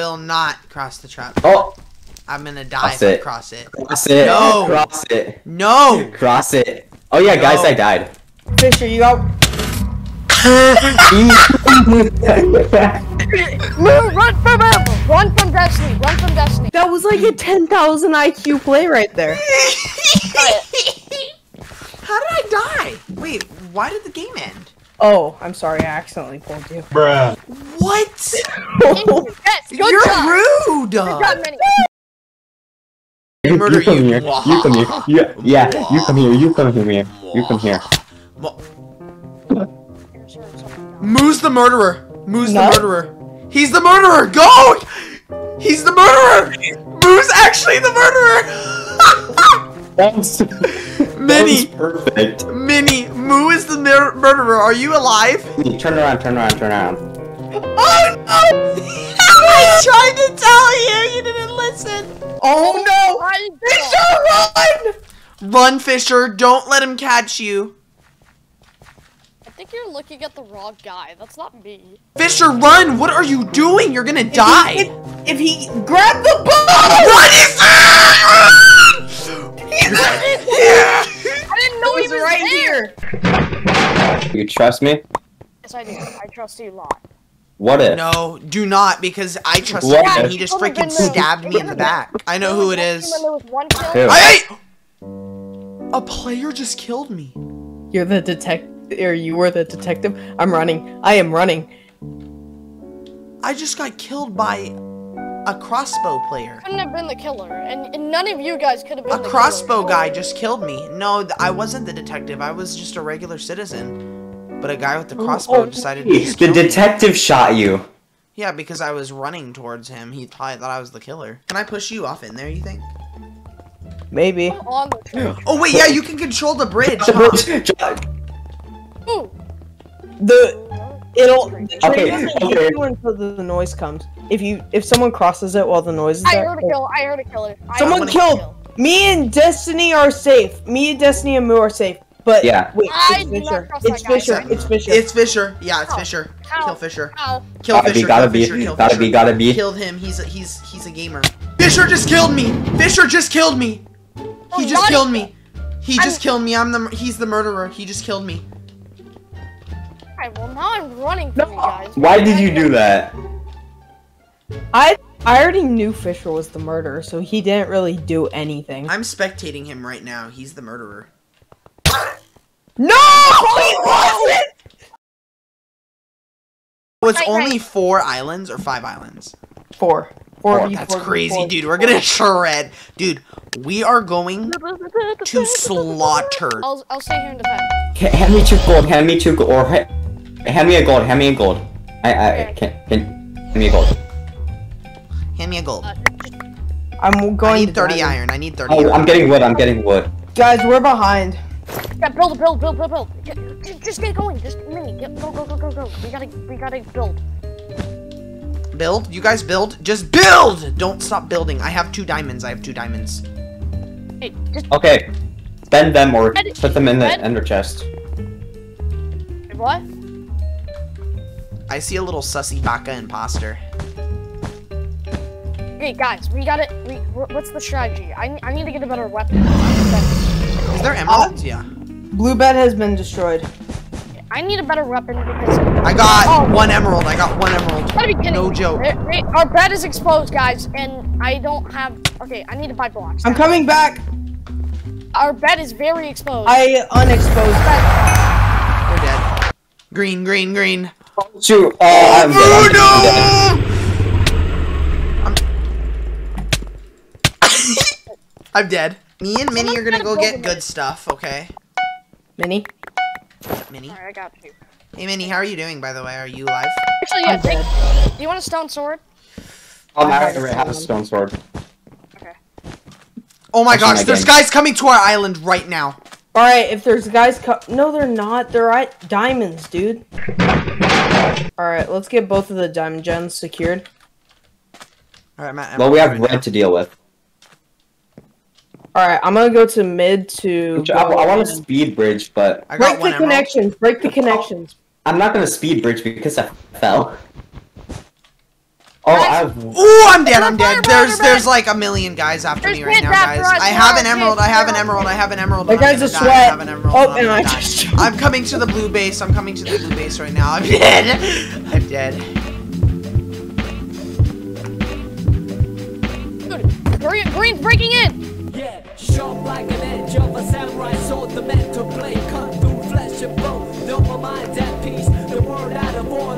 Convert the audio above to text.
will not cross the trap. Oh, I'm gonna die Cross if I cross it. cross it. No. Cross it. No! Cross it. Oh yeah, guys, I died. Fisher, you got. Move, run from him! Run from Destiny! Run from Destiny! That was like a 10,000 IQ play right there. How did I die? Wait, why did the game end? Oh, I'm sorry, I accidentally pulled you. What? yes, You're job! rude! Good job, Minnie. You, you come you. here. You come here. You, yeah, you come here. You come here. You come here. Moo's the murderer. Moo's No. the murderer. He's the murderer. Go! He's the murderer. Moo's actually the murderer. That's, Minnie, perfect. Minnie, Moo is the mur- murderer. Are you alive? Turn around. Turn around. Turn around. Oh no! I tried to tell you. You didn't listen. Oh no! Fisher, run! Run, Fisher. Don't let him catch you. I think you're looking at the wrong guy. That's not me. Fisher, run! What are you doing? You're gonna If die. he, if, if he grabbed the ball! Run! He's He's I didn't know It he was was right there. here. You trust me? Yes, I do. I trust you a lot. What if? No, do not, because I trust What? him and he just freaking stabbed me in the back. I know who it is. When there was one kill. Who? I A player just killed me. You're the detective, or you were the detective. I'm running. I am running. I just got killed by a crossbow player. Couldn't have been the killer, and, and none of you guys could have been A the crossbow killer. guy just killed me. No, th- I wasn't the detective. I was just a regular citizen. But a guy with the crossbow decided to just The kill me. detective shot you. Yeah, because I was running towards him. He probably thought I was the killer. Can I push you off in there, you think? Maybe. I'm on the. Oh, wait, yeah, you can control the bridge. huh? The it'll the train Okay, doesn't okay. hit you until the noise comes. If you if someone crosses it while the noise is I there, heard a kill. I heard a killer. Someone killed. kill. Me and Destiny are safe. Me and Destiny and Moo are safe. But Yeah. wait, I it's do not Fisher. It's that guy. Fisher. It's Fisher. It's Fisher. Yeah, it's Ow. Fisher. Ow. Kill Fisher. Ow. Kill Gotta be, Fisher. gotta kill be, Fisher. Kill gotta Fisher. be, gotta be. Killed him. He's a, he's he's a gamer. Fisher just killed me. Fisher just killed me. He just killed me. He I'm- just killed me. I'm the he's the murderer. He just killed me. Alright, well now I'm running from you guys. Why did you do that? I I already knew Fisher was the murderer, so he didn't really do anything. I'm spectating him right now. He's the murderer. no, he wasn't. Oh, it's Right, only right. four islands or five islands. Four. Four. Oh, that's four crazy, four. dude. We're gonna shred, dude. We are going to slaughter. I'll, I'll stay here and defend. H- hand me two gold. Hand me two gold. Or hand me a gold. Hand me a gold. I I can can hand me a gold. Hand me a gold. I'm going. I need 30 diamond. iron. I need 30 Oh, iron. I'm getting wood. I'm getting wood. Guys, we're behind. yeah, build, build, build, build, build. Just, just get going. Just mini. Get, go, go, go, go, go. We gotta, we gotta build. Build? You guys build? Just build! Don't stop building. I have two diamonds. I have two diamonds. Hey, just Okay. Bend them or Red- put them in the red- ender chest. what? I see a little sussy baka imposter. Okay, guys, we gotta. We, what's the strategy? I, I need to get a better weapon. Is there emeralds? Uh, yeah. Blue bed has been destroyed. I need a better weapon because. I got Oh. one emerald. I got one emerald. Gotta be kidding No me. joke. They- they- our bed is exposed, guys, and I don't have. Okay, I need to buy blocks. I'm coming back. Our bed is very exposed. I unexposed. We're dead. Green, green, green. Shoot! Oh, uh, I'm dead. Oh I'm dead. I'm dead. Me and Minnie are gonna go get good stuff, okay? Mini. Minnie? Alright, I got you. Hey Minnie, how are you doing by the way? Are you alive? Actually, yeah. Take, dead. do you want a stone sword? Oh, I already have a stone sword. Okay. Oh my Actually, gosh, my there's game. guys coming to our island right now. All right, if there's guys co- No, they're not. They're at diamonds, dude. All right, let's get both of the diamond gems secured. Alright, Matt. Well, we have right now. red to deal with. All right, I'm gonna go to mid to. I, I want to speed bridge, but I got break one the emerald. connections. Break the connections. I'm not gonna speed bridge because I fell. Oh, I. Ooh, I'm dead. I'm dead. There's there's like a million guys after There's me right now, guys. I have an emerald. I have an emerald. I have an emerald. That I'm guy's a die. I sweat. have an emerald. Oh, and I'm and gonna I die. just- I'm coming to the blue base. I'm coming to the blue base right now. I'm dead. I'm dead. Dude, green, green's breaking in. Sword, the mental blade cut through flesh and bone. No more mind at peace, the world out of order.